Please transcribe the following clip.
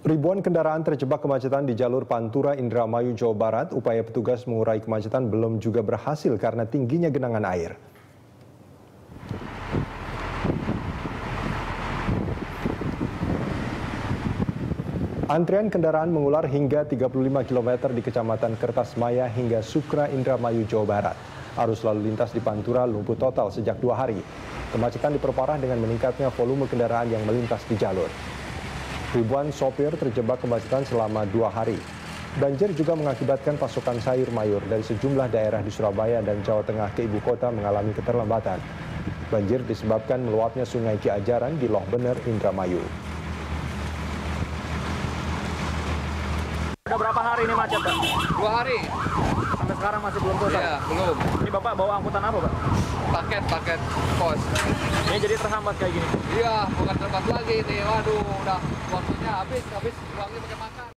Ribuan kendaraan terjebak kemacetan di jalur Pantura Indramayu, Jawa Barat. Upaya petugas mengurai kemacetan belum juga berhasil karena tingginya genangan air. Antrian kendaraan mengular hingga 35 km di Kecamatan Kertasmaya hingga Sukra Indramayu, Jawa Barat. Arus lalu lintas di Pantura lumpuh total sejak dua hari. Kemacetan diperparah dengan meningkatnya volume kendaraan yang melintas di jalur. Ribuan sopir terjebak kemacetan selama dua hari. Banjir juga mengakibatkan pasokan sayur mayur dari sejumlah daerah di Surabaya dan Jawa Tengah ke ibu kota mengalami keterlambatan. Banjir disebabkan meluapnya sungai Ciajaran di Loh Bener, Indramayu. Udah berapa hari ini macet, Pak? Dua hari. Sekarang masih belum selesai? Iya, belum. Ini Bapak bawa angkutan apa, Pak? Paket, paket kos. Ini jadi terhambat kayak gini. Iya, bukan tempat lagi nih. Waduh, udah waktunya habis, habis uangnya pakai makan.